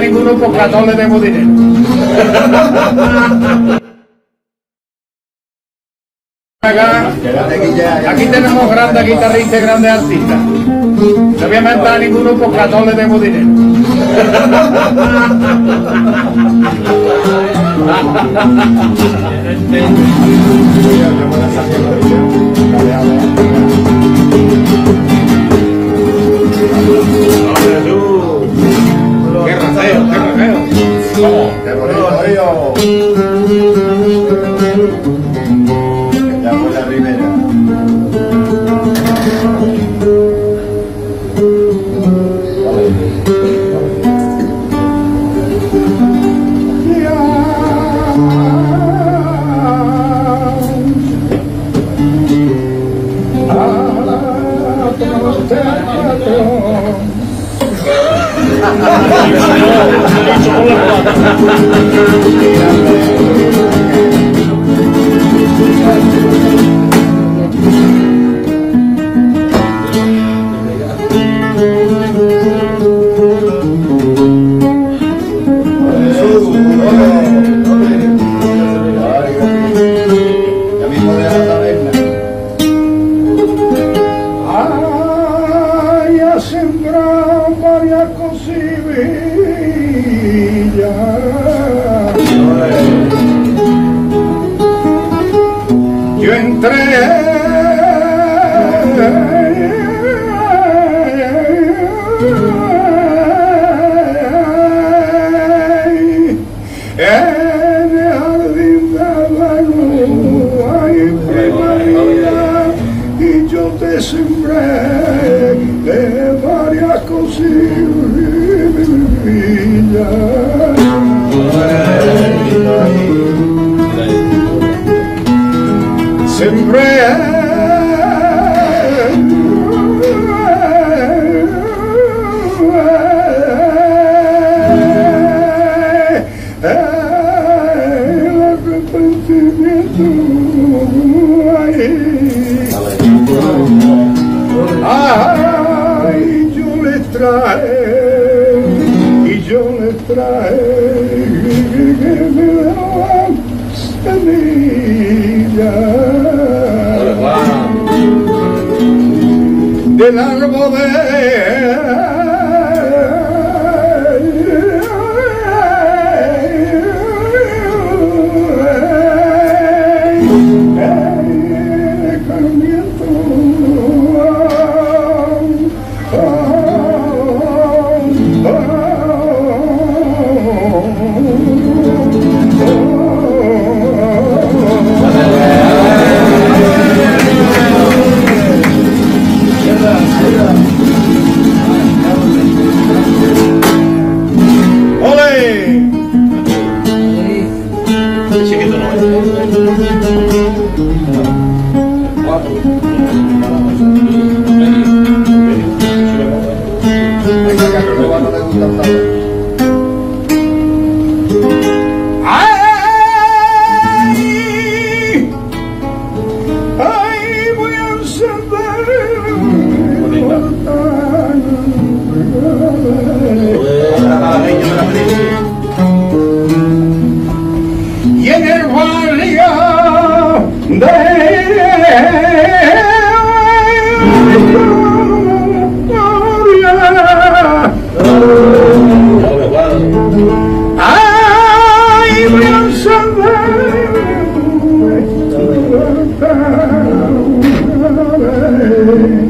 ninguno porque no le demos dinero. Aquí tenemos grandes guitarristas y grandes artistas. No voy a mentar a ninguno porque no le demos dinero. ¿Cómo? ¡Qué bonito, cosillas. Sembré el arrepentimiento. Ay, yo le trae, y yo le del árbol de El no le gusta. away.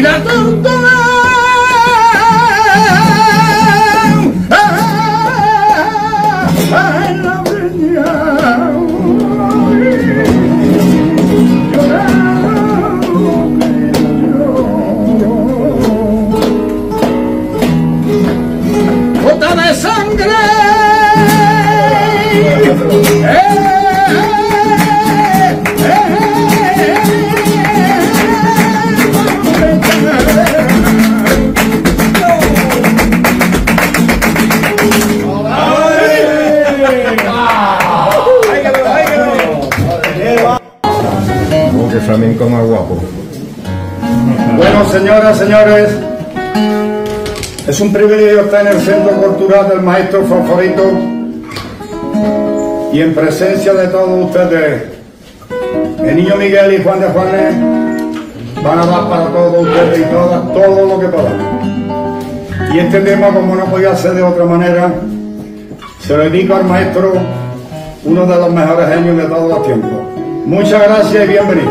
y la tortuga privilegio estar en el Centro Cultural del Maestro Favorito y en presencia de todos ustedes. El niño Miguel y Juan de Juanes van a dar para todos ustedes y todas todo lo que puedan. Y este tema, como no podía ser de otra manera, se lo dedico al maestro, uno de los mejores genios de todos los tiempos. Muchas gracias y bienvenido.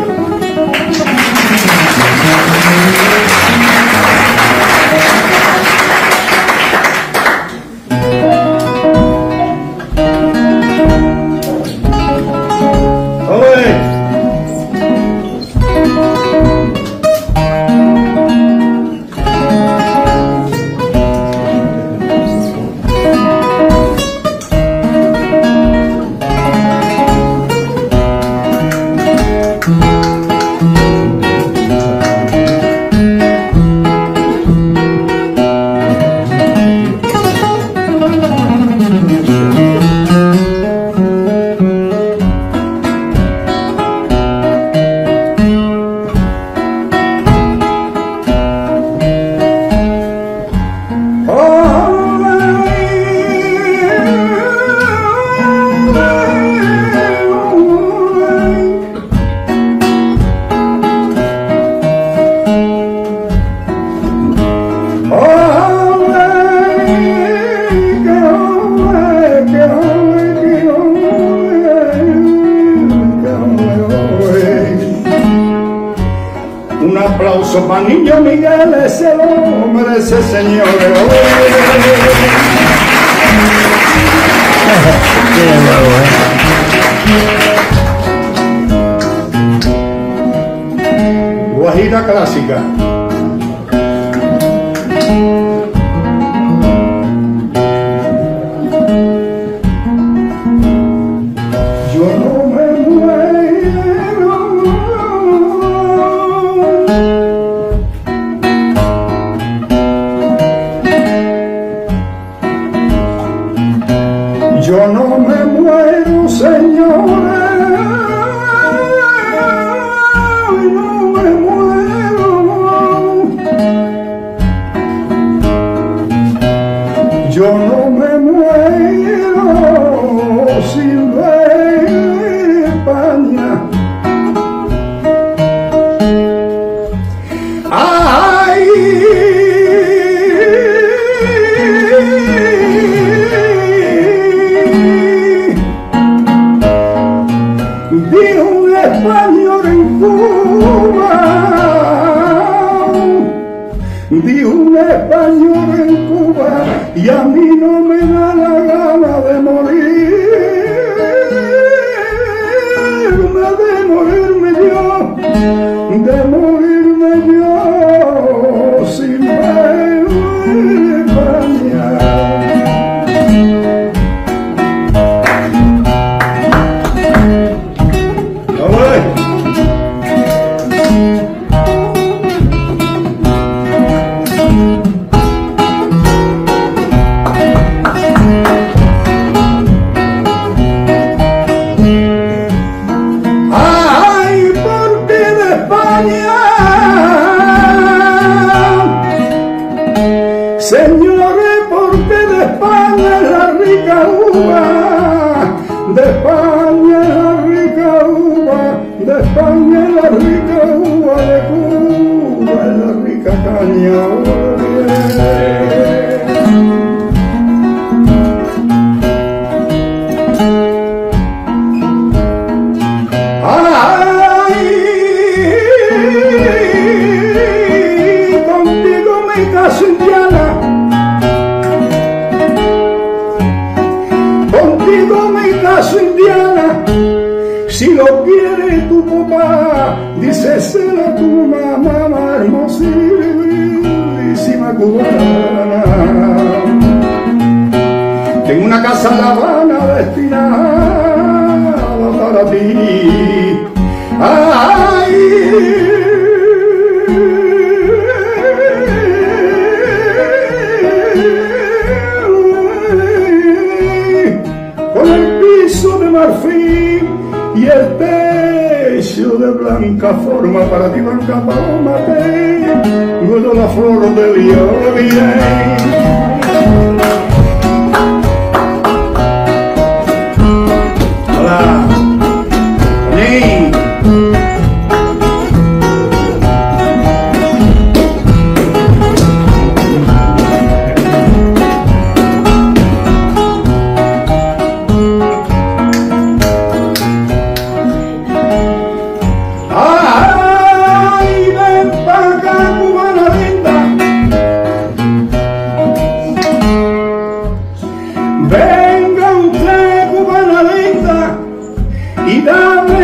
Para niño Miguel, ese lo merece, señores. Guajira clásica. Yummy! Habana destinada para ti. Ay, y el techo de blanca forma para ti, blanca paloma, luego la flor de violín.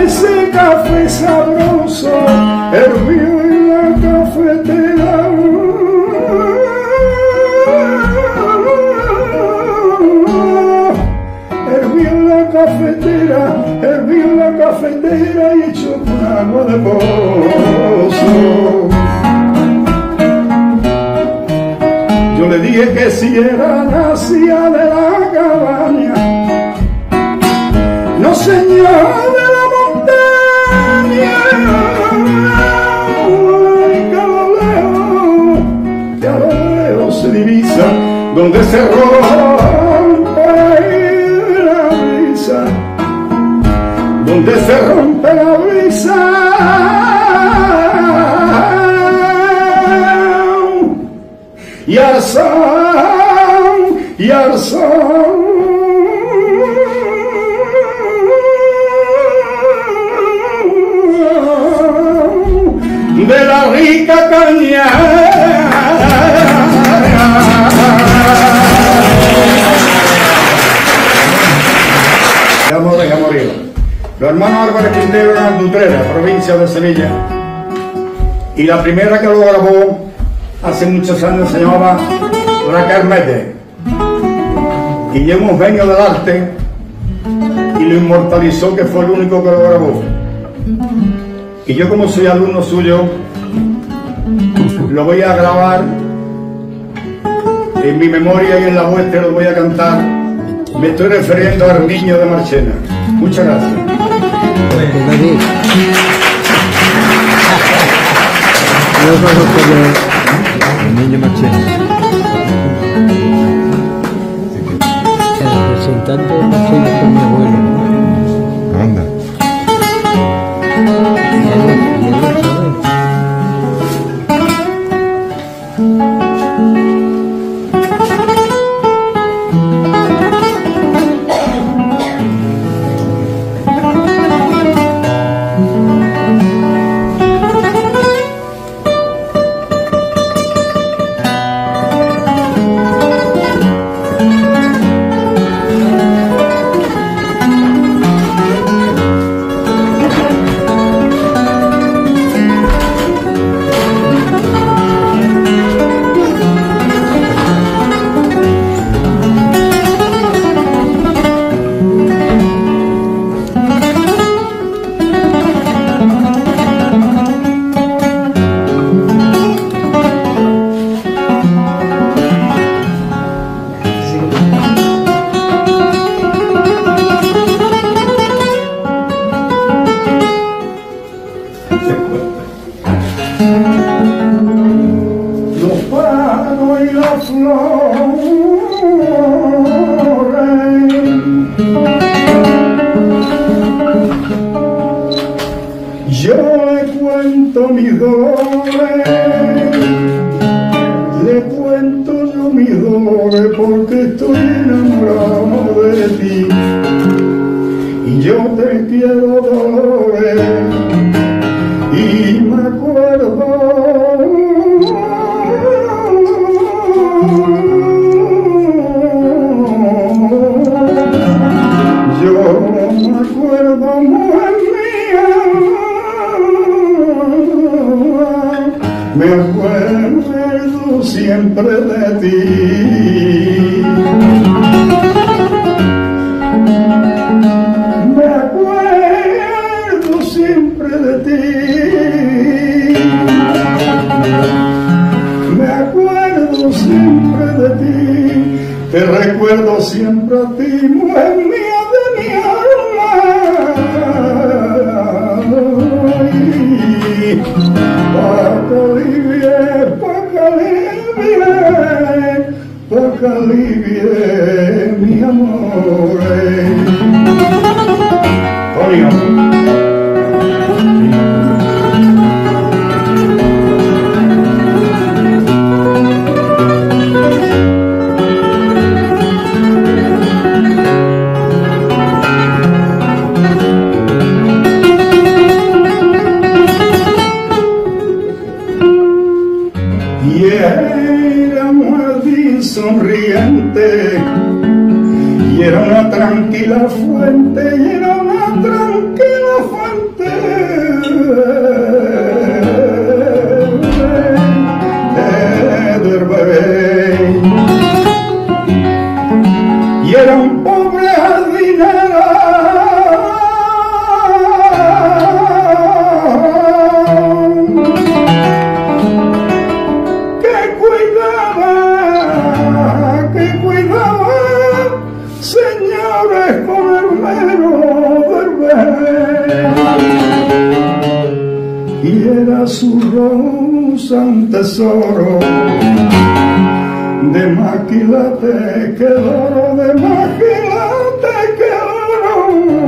Ese café sabroso, hervido en la cafetera. Hervido en la cafetera, hervido en la cafetera y hecho con agua de pozo. Yo le dije que si era nacía de la cabaña, no señor donde se rompe la brisa, donde se rompe la brisa. y al sol, y al sol de la rica caña. Los hermanos Álvarez Quintero eran de Utrera, provincia de Sevilla. Y la primera que lo grabó hace muchos años se llamaba Raquel Méndez. Y es un genio del arte y lo inmortalizó que fue el único que lo grabó. Y yo como soy alumno suyo, lo voy a grabar en mi memoria y en la vuestra lo voy a cantar. Me estoy refiriendo al niño de Marchena. Muchas gracias. David. Yo conozco de- El niño el representante Y yo te quiero dolores y me acuerdo. Yo me acuerdo, mujer mía, me acuerdo siempre de ti. Te recuerdo siempre a ti, mujer mía de mi alma. Para alivie, para alivie, para alivie mi amor. Y era jardín sonriente y era una tranquila fuente y era una tranquila Y era su rosa un tesoro de maquilate que oro, de maquilate que oro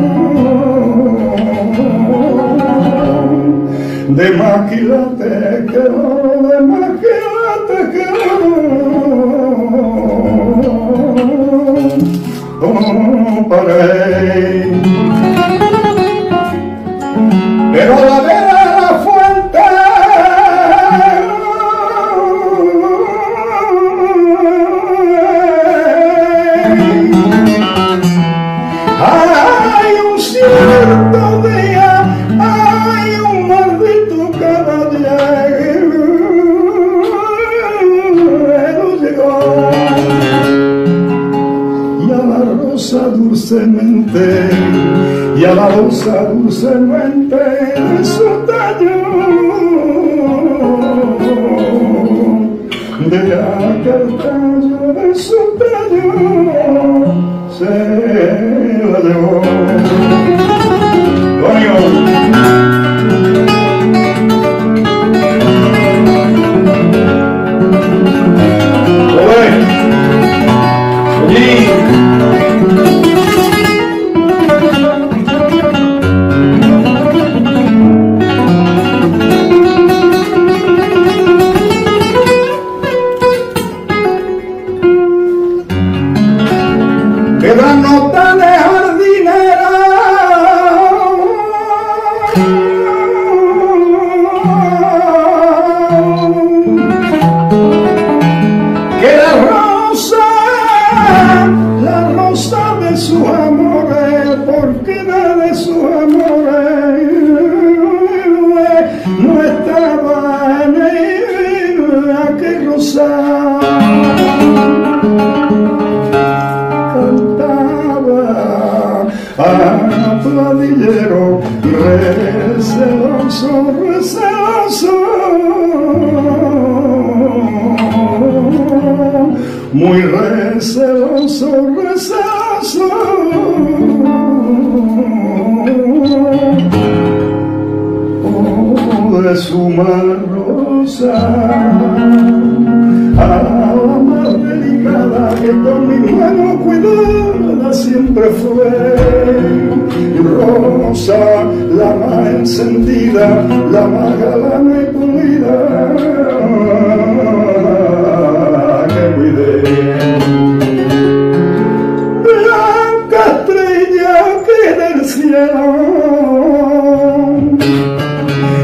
de maquilate que oro, de maquilate que oro. Oh, paré. Cierto día, hay un maldito caballero llegó. Y a la rosa dulcemente y a la rosa dulcemente de su tallo. De aquel tallo de su tallo se León. Coño. Thank cantaba a pladillero receloso, receloso. Muy receloso, receloso. Oh, de su mano rosa con mi mano cuidó la siempre fue rosa, la más encendida, la más galana y pulida que cuidé. Blanca estrella que del cielo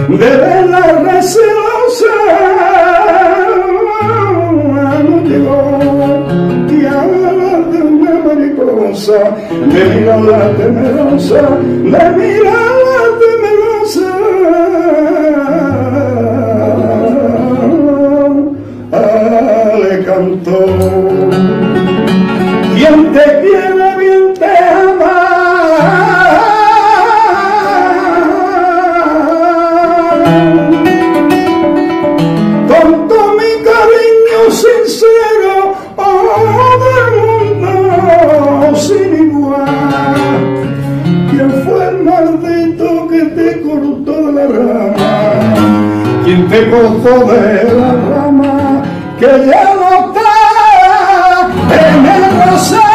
de verla temerosa, me mira la temerosa, me mira cortó de la rama? Que ya no está en el rosario